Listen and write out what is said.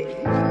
Okay.